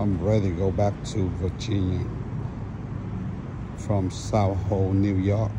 I'm ready to go back to Virginia from South Hole, New York.